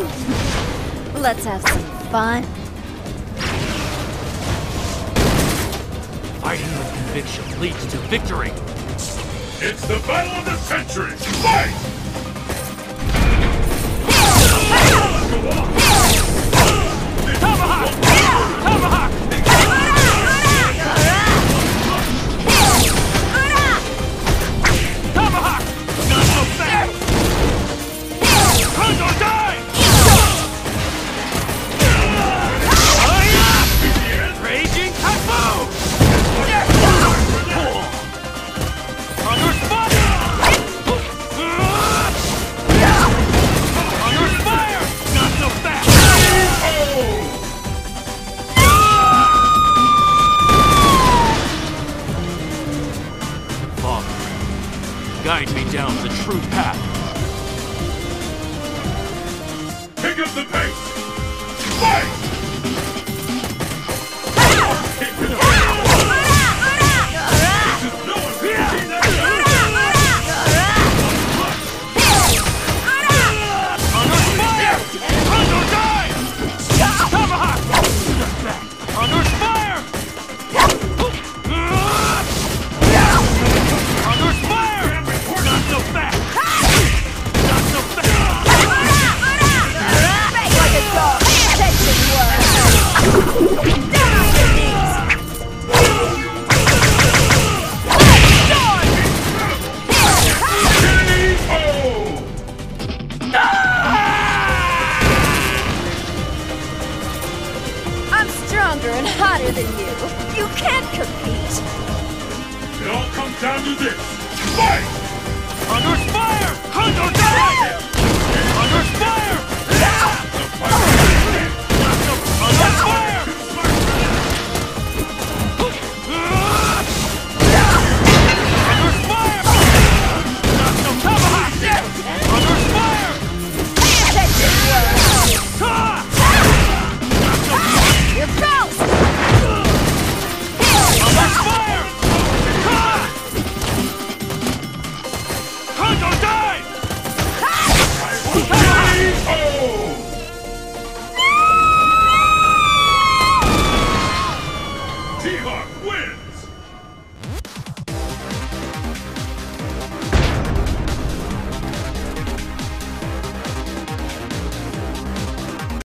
Let's have some fun. Fighting with conviction leads to victory. It's the battle of the century! Fight! Guide me down the true path. Pick up the pace! I'm stronger and hotter than you. You can't compete. It all comes down to this. Fight! Under fire! Under fire! Under fire! Under fire! Rock!